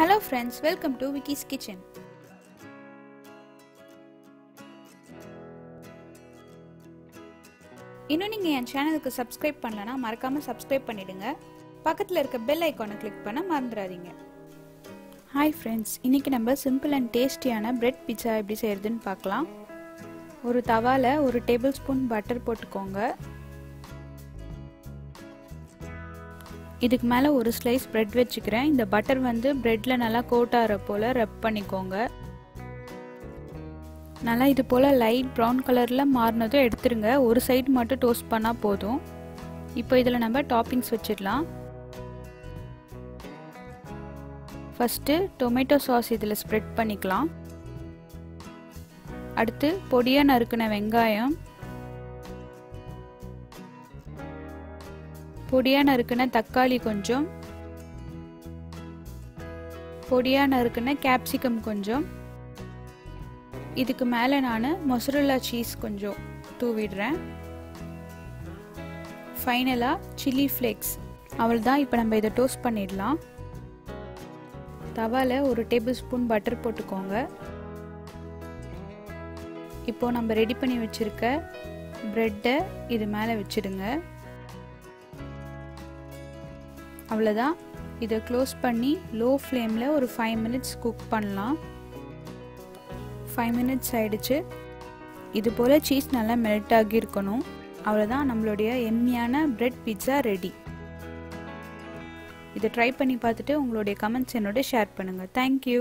Hello friends welcome to Vicky's kitchen இன்னும் நீங்கள் என் சேனலுக்கு சப்ஸ்கிரைப் பண்ணலனா மறக்காமல் சப்ஸ்கிரைப் பண்ணிடுங்க. பக்கத்தில் இருக்க பெல் ஐக்கானை கிளிக் பண்ண மறந்துடாதீங்க. ஹாய் ஃப்ரெண்ட்ஸ் இன்றைக்கி நம்ம சிம்பிள் அண்ட் டேஸ்டியான பிரெட் பிட்சா எப்படி செய்கிறதுன்னு பார்க்கலாம். ஒரு தவாவில் ஒரு டேபிள் ஸ்பூன் பட்டர் போட்டுக்கோங்க. இதுக்கு மேலே ஒரு ஸ்லைஸ் ப்ரெட் வச்சுக்கிறேன். இந்த பட்டர் வந்து ப்ரெட்டில் நல்லா கோட்டாகிற போல் ரப் பண்ணிக்கோங்க. நல்லா இது போல் லைட் ப்ரௌன் கலரில் மாறினதும் எடுத்துருங்க. ஒரு சைடு மட்டும் டோஸ்ட் பண்ணால் போதும். இப்போ இதில் நம்ம டாப்பிங்ஸ் வச்சிடலாம். ஃபஸ்ட்டு டொமேட்டோ சாஸ் இதில் ஸ்ப்ரெட் பண்ணிக்கலாம். அடுத்து பொடியாக நறுக்கின வெங்காயம். பொடியாக நறுக்கின தக்காளி கொஞ்சம். பொடியாக நறுக்கின கேப்சிகம் கொஞ்சம். இதுக்கு மேலே நான் மொசரல்லா சீஸ் கொஞ்சம் தூவிடுறேன். ஃபைனலாக சில்லி ஃப்ளேக்ஸ் அவள் தான் இப்போ நம்ம இதை டோஸ்ட் பண்ணிடலாம். தவாவில் ஒரு டேபிள் ஸ்பூன் பட்டர் போட்டுக்கோங்க. இப்போது நம்ம ரெடி பண்ணி வச்சுருக்க ப்ரெட்டை இது மேலே வச்சுடுங்க. அவ்வளோதான் இதை க்ளோஸ் பண்ணி லோ ஃப்ளேமில் ஒரு ஃபைவ் மினிட்ஸ் குக் பண்ணலாம். ஃபைவ் மினிட்ஸ் ஆகிடுச்சு இது போல் சீஸ் நல்லா மெல்ட் ஆகி இருக்கணும். அவ்வளோதான் நம்மளுடைய எம்மியான பிரெட் பிட்ஸா ரெடி இதை ட்ரை பண்ணி பார்த்துட்டு உங்களுடைய கமெண்ட்ஸ் என்னோட ஷேர் பண்ணுங்கள் தேங்க்யூ